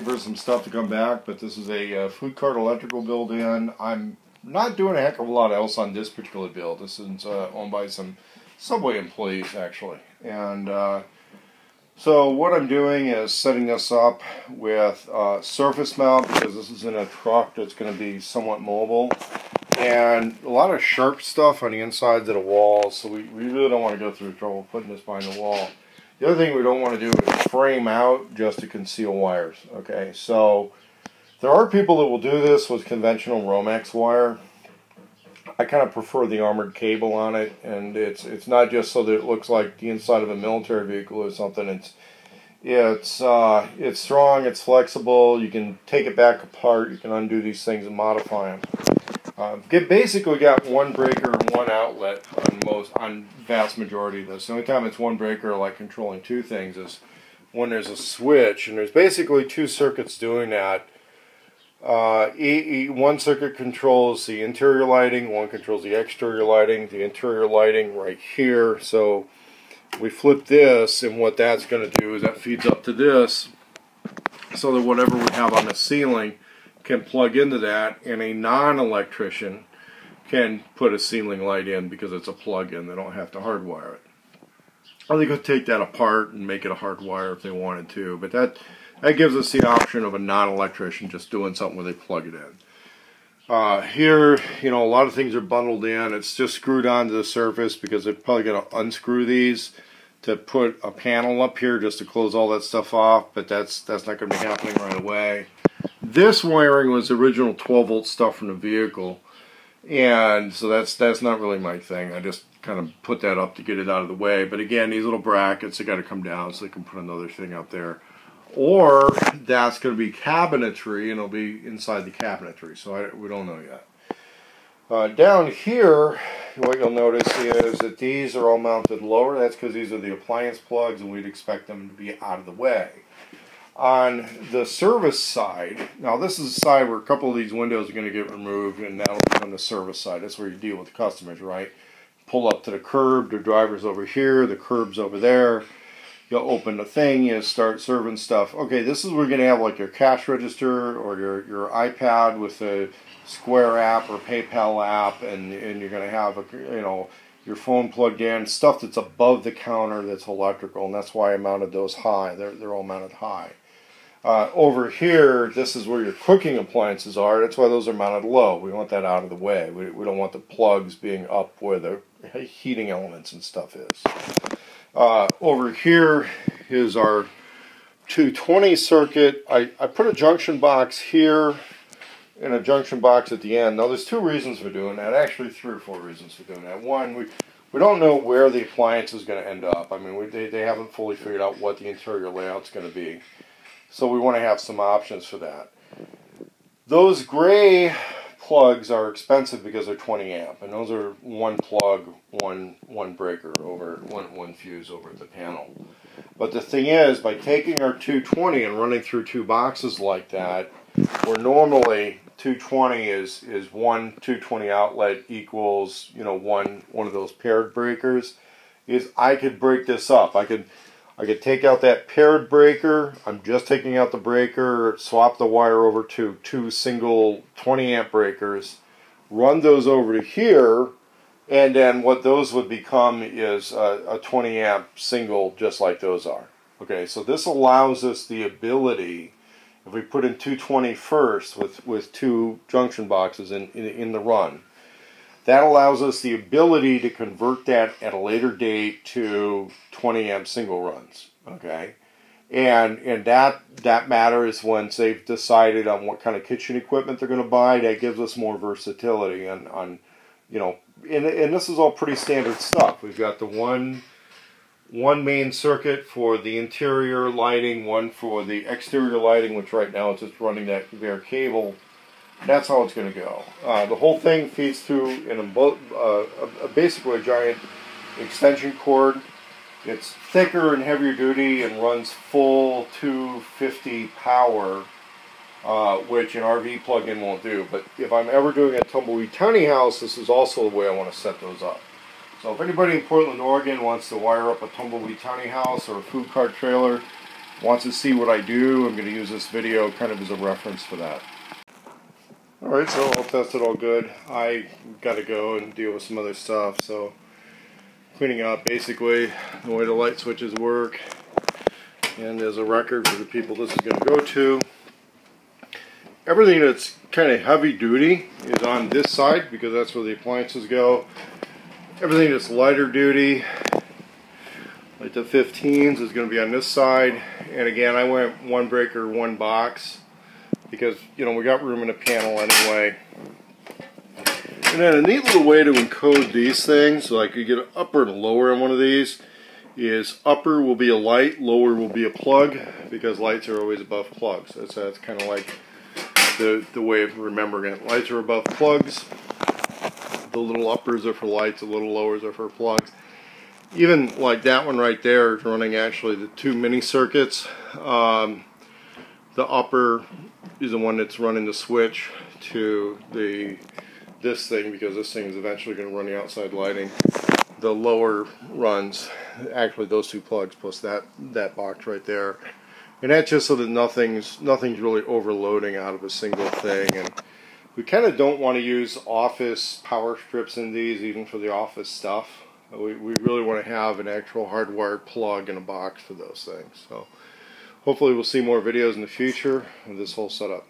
waiting for some stuff to come back, but this is a uh, food cart electrical build in. I'm not doing a heck of a lot else on this particular build. This is uh, owned by some Subway employees, actually. And uh, so what I'm doing is setting this up with uh, surface mount because this is in a truck that's going to be somewhat mobile. And a lot of sharp stuff on the insides of the walls, so we, we really don't want to go through trouble putting this behind the wall. The other thing we don't want to do is frame out just to conceal wires. Okay, so there are people that will do this with conventional Romex wire. I kind of prefer the armored cable on it, and it's it's not just so that it looks like the inside of a military vehicle or something. It's it's uh, it's strong, it's flexible. You can take it back apart. You can undo these things and modify them. Uh, get basically got one breaker and one outlet on most on vast majority of this. The only time it's one breaker, like controlling two things, is when there's a switch, and there's basically two circuits doing that. Uh, one circuit controls the interior lighting, one controls the exterior lighting. The interior lighting right here. So we flip this, and what that's going to do is that feeds up to this, so that whatever we have on the ceiling can plug into that, and a non-electrician can put a ceiling light in because it's a plug-in. They don't have to hardwire it. Or they could take that apart and make it a hard wire if they wanted to, but that that gives us the option of a non-electrician just doing something where they plug it in. Uh, here, you know, a lot of things are bundled in. It's just screwed onto the surface because they're probably going to unscrew these to put a panel up here just to close all that stuff off, but that's that's not going to be happening right away. This wiring was original 12 volt stuff from the vehicle, and so that's that's not really my thing. I just kind of put that up to get it out of the way. But again, these little brackets, they got to come down so they can put another thing up there. Or that's going to be cabinetry and it'll be inside the cabinetry. So I, we don't know yet. Uh, down here, what you'll notice is that these are all mounted lower. That's because these are the appliance plugs and we'd expect them to be out of the way. On the service side, now this is the side where a couple of these windows are going to get removed and that'll be on the service side. That's where you deal with the customers, right? Pull up to the curb, the driver's over here, the curb's over there you'll open the thing, you start serving stuff. Okay, this is where you're going to have like your cash register or your, your iPad with a Square app or PayPal app, and, and you're going to have a, you know your phone plugged in, stuff that's above the counter that's electrical, and that's why I mounted those high. They're, they're all mounted high. Uh, over here, this is where your cooking appliances are. That's why those are mounted low. We want that out of the way. We, we don't want the plugs being up where the heating elements and stuff is. Uh, over here is our 220 circuit. I, I put a junction box here and a junction box at the end. Now there's two reasons for doing that, actually three or four reasons for doing that. One, we, we don't know where the appliance is going to end up. I mean, we, they, they haven't fully figured out what the interior layout's going to be. So we want to have some options for that. Those gray plugs are expensive because they're 20 amp, and those are one plug, one one breaker over one one fuse over the panel. But the thing is, by taking our 220 and running through two boxes like that, where normally 220 is is one 220 outlet equals you know one one of those paired breakers, is I could break this up. I could I could take out that paired breaker. I'm just taking out the breaker, swap the wire over to two single 20 amp breakers, run those over to here, and then what those would become is a, a 20 amp single just like those are. Okay, so this allows us the ability, if we put in 220 first with, with two junction boxes in, in, in the run, that allows us the ability to convert that at a later date to 20 amp single runs. Okay. And and that that matters once they've decided on what kind of kitchen equipment they're going to buy. That gives us more versatility on, on you know, and, and this is all pretty standard stuff. We've got the one one main circuit for the interior lighting, one for the exterior lighting, which right now is just running that bare cable that's how it's going to go. Uh, the whole thing feeds through in a, uh, a, basically a giant extension cord. It's thicker and heavier duty and runs full 250 power, uh, which an RV plug-in won't do. But if I'm ever doing a tumbleweed tiny house, this is also the way I want to set those up. So if anybody in Portland, Oregon wants to wire up a tumbleweed tiny house or a food cart trailer, wants to see what I do, I'm going to use this video kind of as a reference for that. Alright, so I'll test it all good. I got to go and deal with some other stuff, so cleaning up basically the way the light switches work. And as a record for the people this is going to go to, everything that's kind of heavy duty is on this side because that's where the appliances go. Everything that's lighter duty, like the 15s, is going to be on this side. And again, I went one breaker, one box because, you know, we got room in the panel anyway. And then a neat little way to encode these things, like you get an upper and a lower on one of these, is upper will be a light, lower will be a plug, because lights are always above plugs. That's, that's kind of like the, the way of remembering it. Lights are above plugs. The little uppers are for lights, the little lowers are for plugs. Even like that one right there is running actually the two mini circuits. Um, the upper is the one that's running the switch to the this thing because this thing is eventually going to run the outside lighting. The lower runs actually those two plugs plus that that box right there. And that's just so that nothing's nothing's really overloading out of a single thing. And we kind of don't want to use office power strips in these even for the office stuff. We, we really want to have an actual hardwired plug in a box for those things so hopefully we'll see more videos in the future of this whole setup